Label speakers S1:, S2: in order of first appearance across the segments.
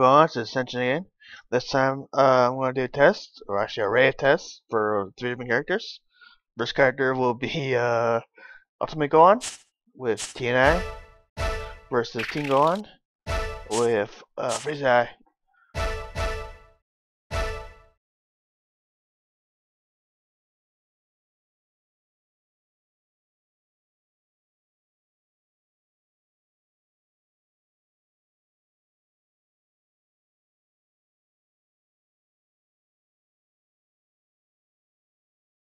S1: going on? It's Ascension again. This time uh, I'm going to do a test, or actually a array of tests for three different characters. First character will be uh, Ultimate Gohan with Tien AI versus Teen Gohan with uh, Frieza.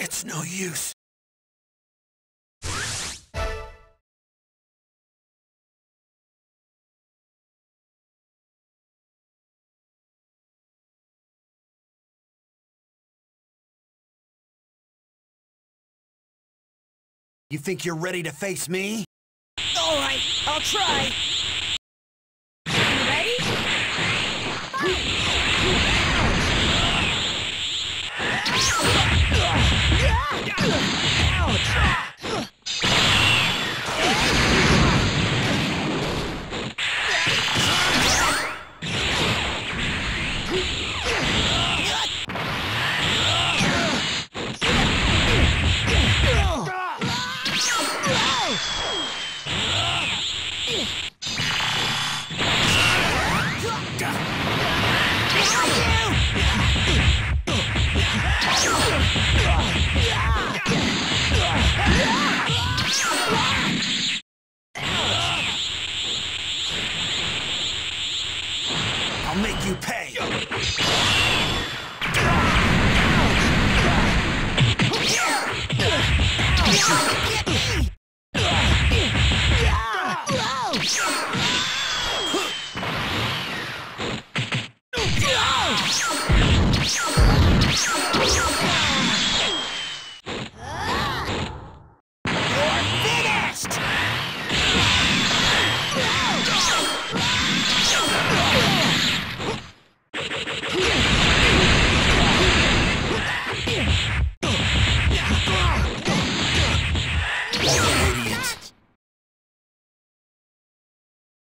S2: it's no use. You think you're ready to face me?
S3: All right, I'll try.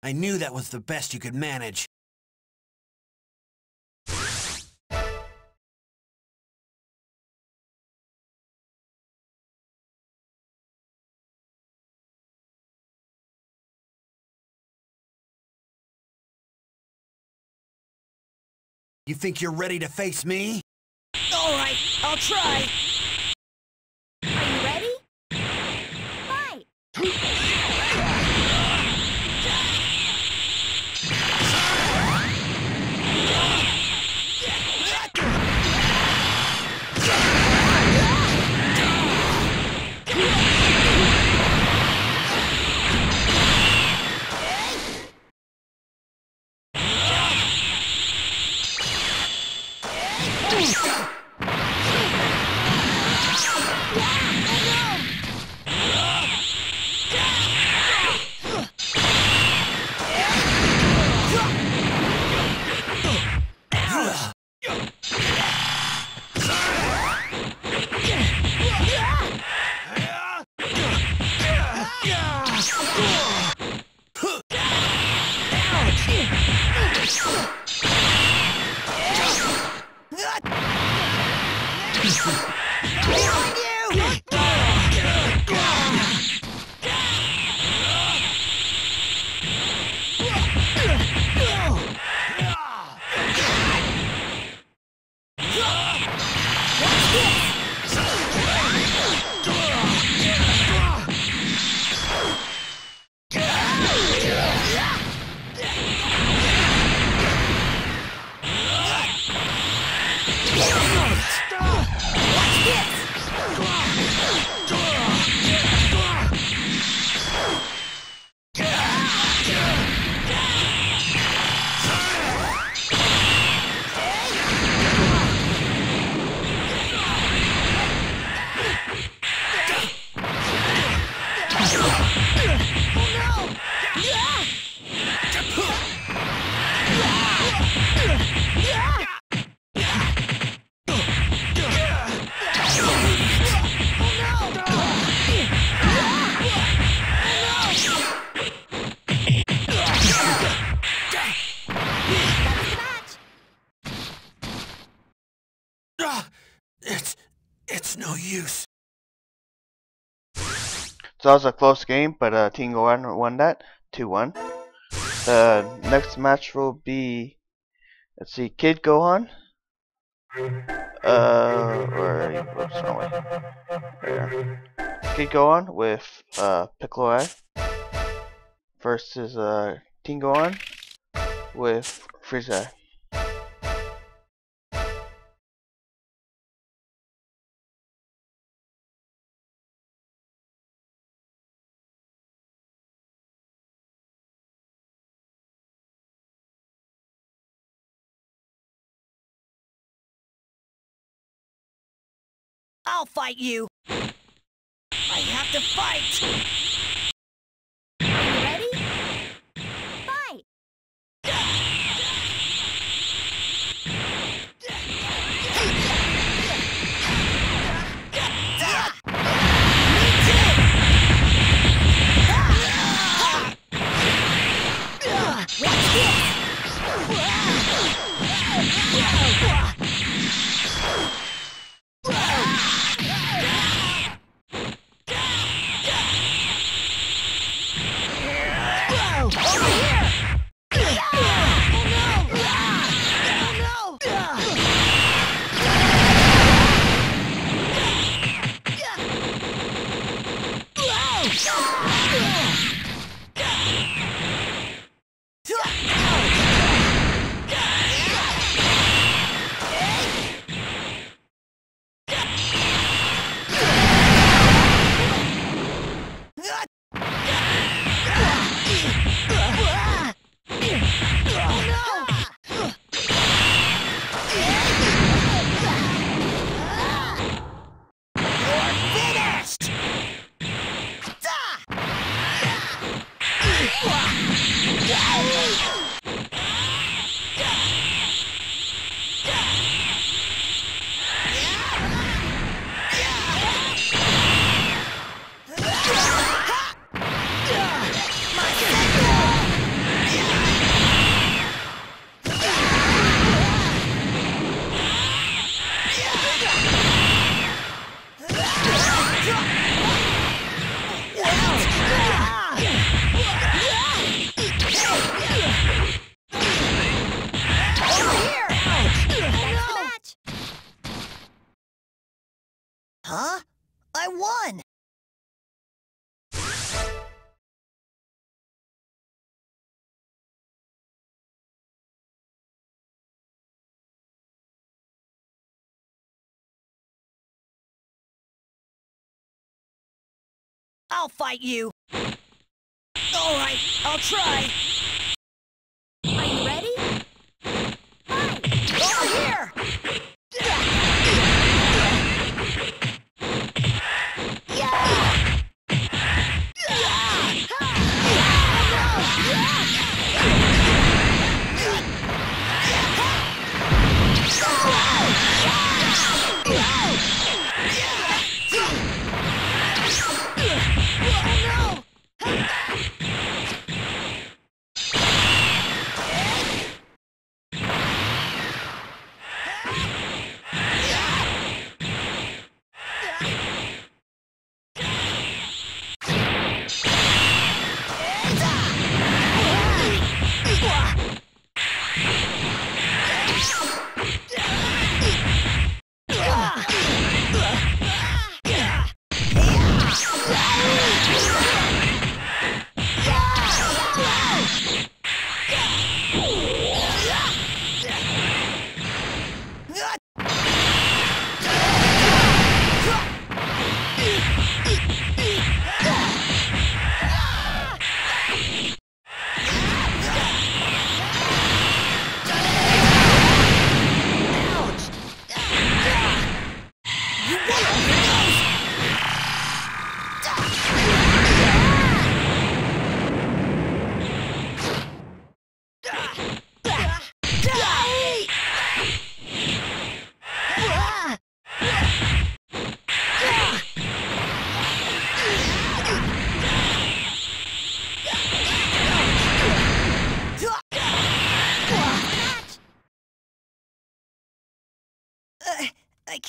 S2: I knew that was the best you could manage. You think you're ready to face me?
S3: All right, I'll try.
S1: So that was a close game, but uh, Teen Gohan won that 2-1. The next match will be, let's see, Kid Gohan. Uh, or whoops, no way. There. Kid Gohan with uh Piccolo versus uh Teen Gohan with Frieza.
S3: I'll fight you. I have to fight. Huh? I'll fight you. All right, I'll try.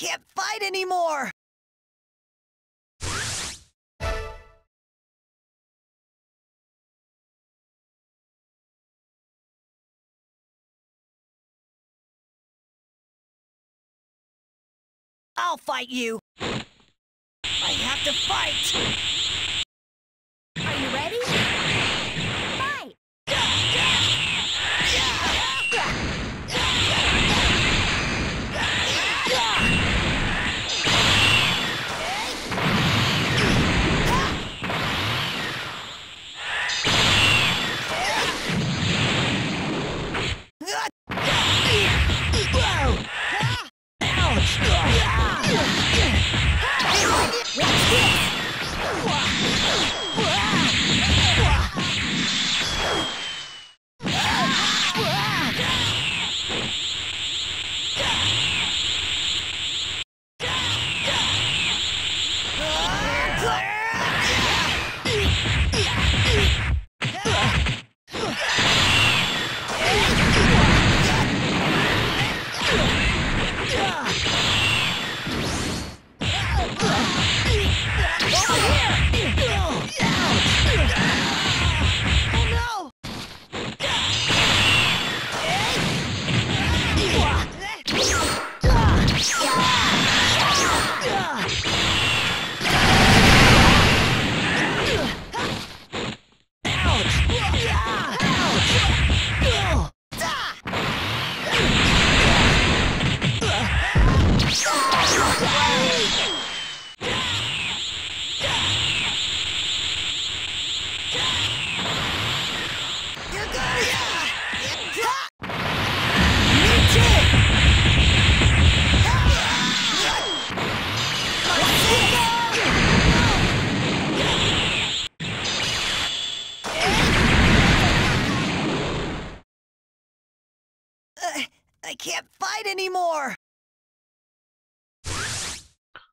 S3: Can't fight anymore! I'll fight you! I have to fight!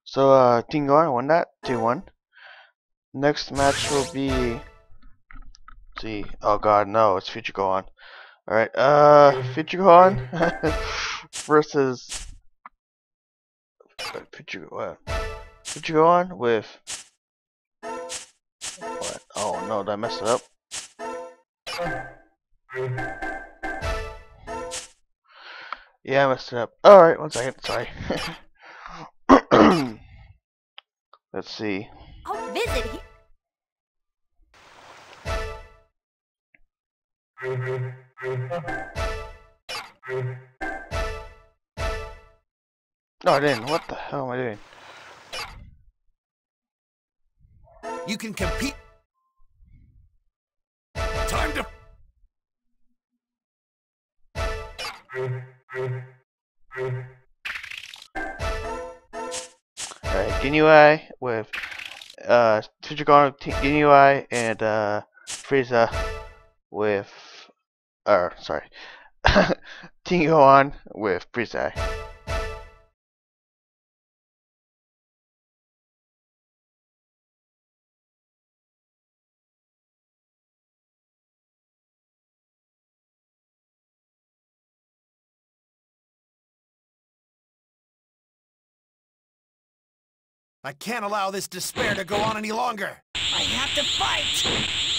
S1: So, uh, Teen won that 2 1. Next match will be. see. Oh god, no, it's Future Gohan. Alright, uh, Future Gohan versus. uh, Future what? Future Gohan with. What? Oh no, did I mess it up? Yeah, I messed it up. Alright, one second, sorry. Let's see.
S4: I'll visit he-
S1: No, I didn't. What the hell am I doing?
S2: You can compete. Time to.
S1: Alright, Ginyu with uh Tsuchigon Ginyu and uh Frieza with uh sorry. Teen Gohan with Frieza.
S2: I can't allow this despair to go on any longer.
S3: I have to fight!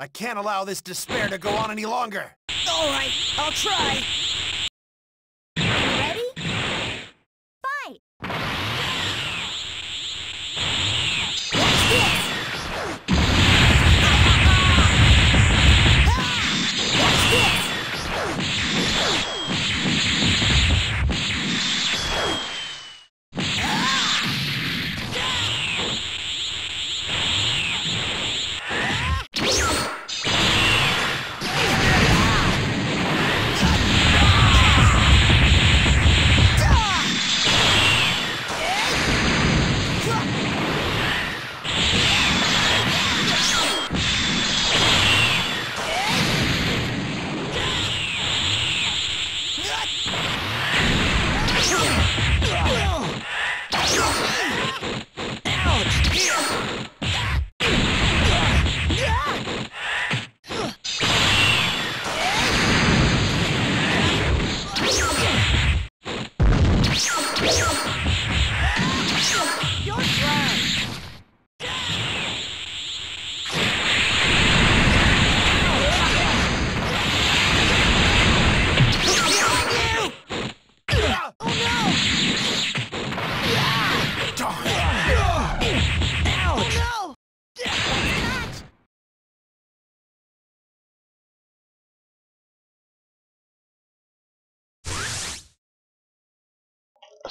S2: I can't allow this despair to go on any longer.
S3: All right, I'll try.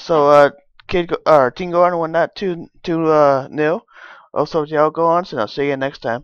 S1: So, uh, Kid, Go- uh, Teen Gohan won that 2 2 uh, nil. Also, y'all go on, and I'll see you next time.